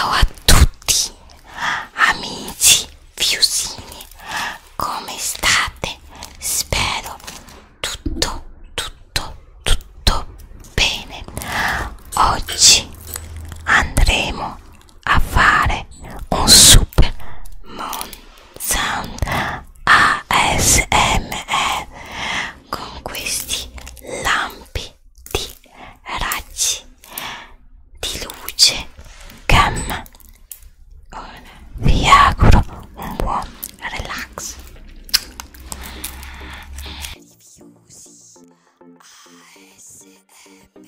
Ciao a tutti amici Fiusini See.